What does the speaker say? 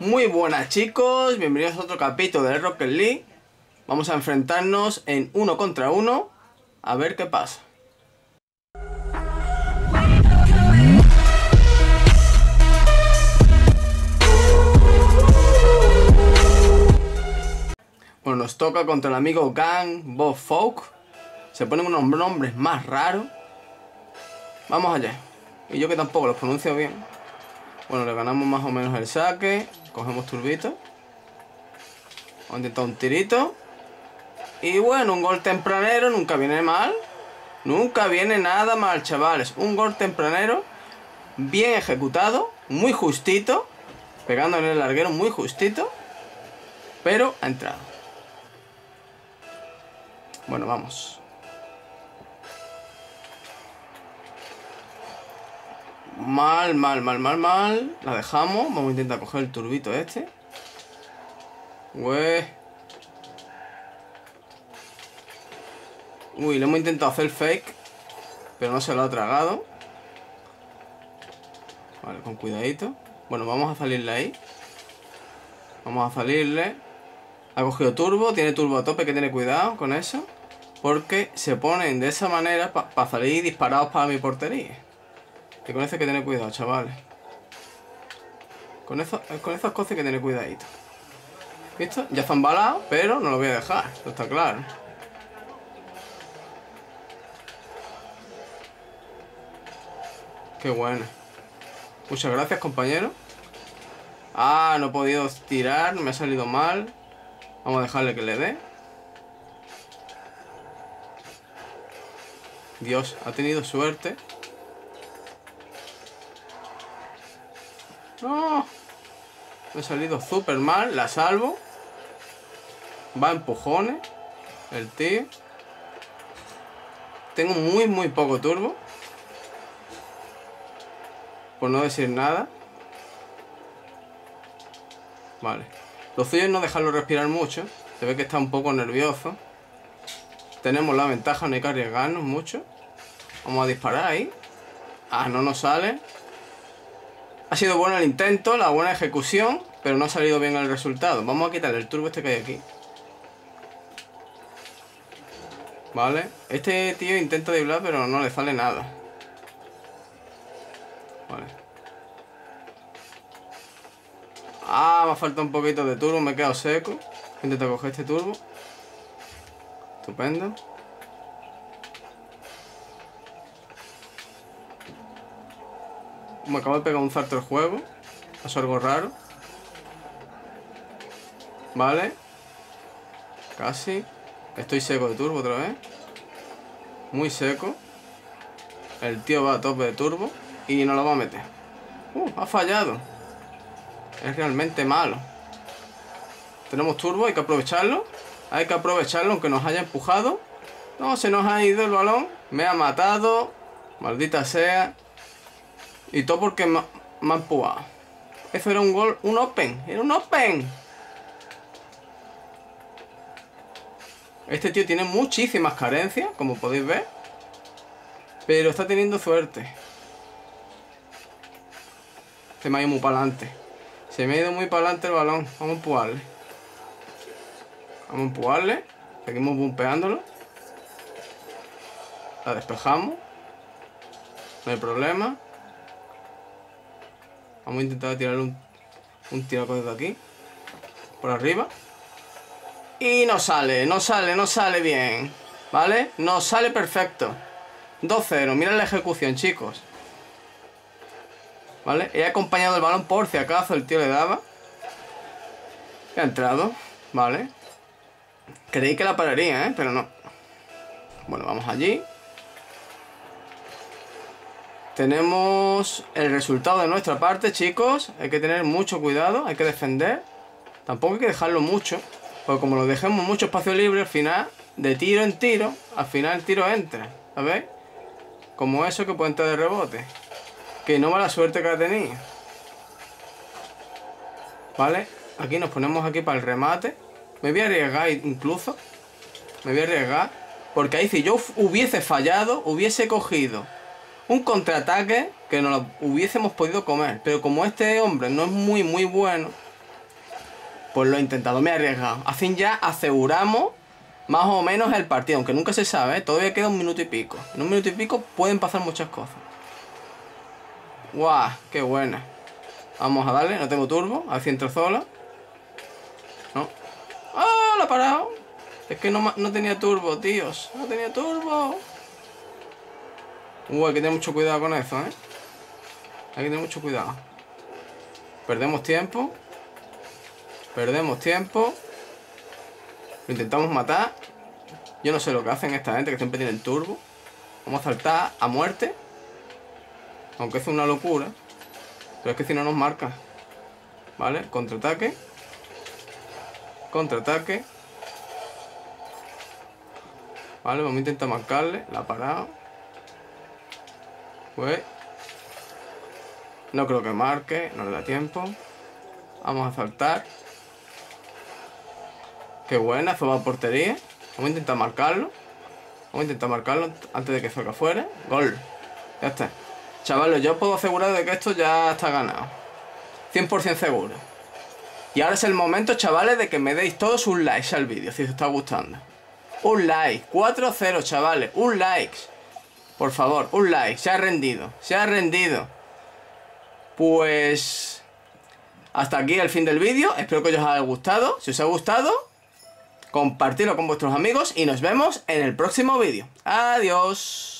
Muy buenas chicos, bienvenidos a otro capítulo de Rocket League. Vamos a enfrentarnos en uno contra uno, a ver qué pasa. Bueno, nos toca contra el amigo Gang, Bob Folk. Se ponen unos nombres más raros. Vamos allá. Y yo que tampoco los pronuncio bien. Bueno, le ganamos más o menos el saque. Cogemos turbito. Vamos a un tirito. Y bueno, un gol tempranero nunca viene mal. Nunca viene nada mal, chavales. Un gol tempranero. Bien ejecutado. Muy justito. Pegando en el larguero muy justito. Pero ha entrado. Bueno, vamos. Mal, mal, mal, mal, mal. La dejamos. Vamos a intentar coger el turbito este. Uy. Uy, le hemos intentado hacer fake. Pero no se lo ha tragado. Vale, con cuidadito. Bueno, vamos a salirle ahí. Vamos a salirle. Ha cogido turbo, tiene turbo a tope, que tiene cuidado con eso. Porque se ponen de esa manera para salir disparados para mi portería. Y con eso hay que tener cuidado, chavales. Con, eso, con esas cosas hay que tener cuidadito. ¿Visto? Ya está embalado, pero no lo voy a dejar, eso está claro. Qué bueno. Muchas gracias, compañero. Ah, no he podido tirar, me ha salido mal. Vamos a dejarle que le dé. Dios, ha tenido suerte. No. Me ha salido súper mal. La salvo. Va a empujones. El tío. Tengo muy, muy poco turbo. Por no decir nada. Vale. Lo suyo es no dejarlo respirar mucho. Se ve que está un poco nervioso. Tenemos la ventaja, no hay que arriesgarnos mucho. Vamos a disparar ahí. Ah, no nos sale. Ha sido bueno el intento, la buena ejecución, pero no ha salido bien el resultado. Vamos a quitarle el turbo este que hay aquí. Vale. Este tío intenta driblar, pero no le sale nada. Vale. Ah, me ha faltado un poquito de turbo, me he quedado seco. Intento coger este turbo. Estupendo. Me acabo de pegar un salto el juego. Pasó algo raro. Vale. Casi. Estoy seco de turbo otra vez. Muy seco. El tío va a tope de turbo. Y no lo va a meter. Uh, ha fallado. Es realmente malo. Tenemos turbo, hay que aprovecharlo. Hay que aprovecharlo aunque nos haya empujado. No, se nos ha ido el balón. Me ha matado. Maldita sea. Y todo porque me, ha empujado. Eso era un gol, un open. Era un open. Este tío tiene muchísimas carencias, como podéis ver. Pero está teniendo suerte. Se me ha ido muy para adelante. Se me ha ido muy para adelante el balón. Vamos a empujarle. Vamos a empujarle. Seguimos bumpeándolo. La despejamos. No hay problema. Vamos a intentar tirar un, un tiro desde aquí. Por arriba. Y no sale, no sale, no sale bien. ¿Vale? No sale perfecto. 2-0. Mira la ejecución, chicos. ¿Vale? He acompañado el balón por si acaso el tío le daba. ha entrado. ¿Vale? Creí que la pararía, ¿eh? Pero no. Bueno, vamos allí. Tenemos el resultado de nuestra parte, chicos. Hay que tener mucho cuidado, hay que defender. Tampoco hay que dejarlo mucho. Porque como lo dejemos mucho espacio libre, al final, de tiro en tiro, al final el tiro entra. ¿Sabéis? Como eso que puede entrar de rebote. Que no la suerte que ha tenido. ¿Vale? Aquí nos ponemos aquí para el remate. Me voy a arriesgar incluso. Me voy a arriesgar. Porque ahí si yo hubiese fallado, hubiese cogido un contraataque que nos lo hubiésemos podido comer. Pero como este hombre no es muy, muy bueno, Pues lo he intentado, me he arriesgado. A fin ya aseguramos más o menos el partido, aunque nunca se sabe, ¿eh? todavía queda un minuto y pico. En un minuto y pico pueden pasar muchas cosas. ¡Guau! ¡Qué buena! Vamos a darle, no tengo turbo, a ver si entro sola. No. ¡Ah! ¡La ha parado! Es que no, no tenía turbo, tíos. No tenía turbo. Uy, hay que tener mucho cuidado con eso, ¿eh? Hay que tener mucho cuidado. Perdemos tiempo. Perdemos tiempo. Lo intentamos matar. Yo no sé lo que hacen esta gente que siempre tienen turbo. Vamos a saltar a muerte. Aunque es una locura. Pero es que si no nos marca. ¿Vale? Contraataque. Contraataque. Vale, vamos a intentar marcarle. La ha parado. Pues. No creo que marque. No le da tiempo. Vamos a saltar. Qué buena, fue portería. Vamos a intentar marcarlo. Vamos a intentar marcarlo antes de que salga fuera. Gol. Ya está. Chavales, yo puedo asegurar de que esto ya está ganado. 100% seguro. Y ahora es el momento, chavales, de que me deis todos un like al vídeo, si os está gustando. Un like. 4-0, chavales. Un like. Por favor, un like. Se ha rendido. Se ha rendido. Pues... Hasta aquí el fin del vídeo. Espero que os haya gustado. Si os ha gustado, compartirlo con vuestros amigos y nos vemos en el próximo vídeo. Adiós.